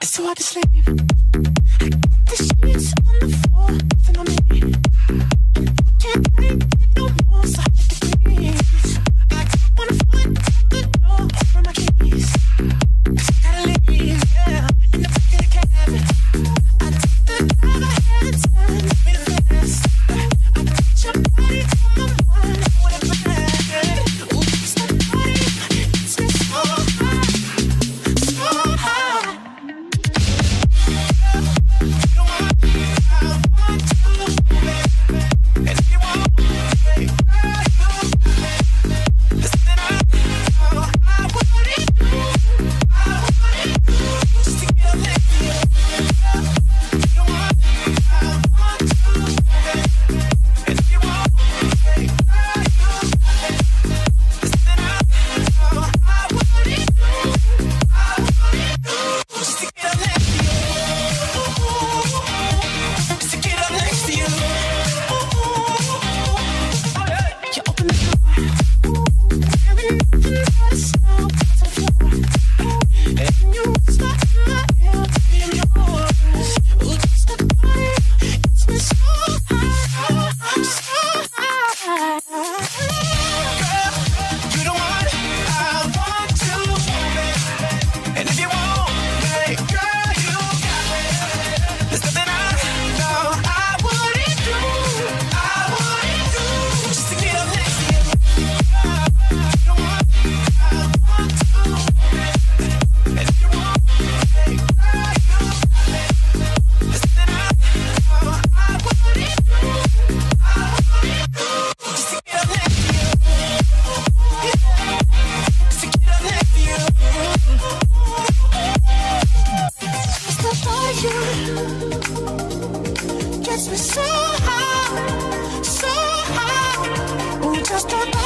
It's so hard to sleep. gets me so high, so high. Ooh, just a.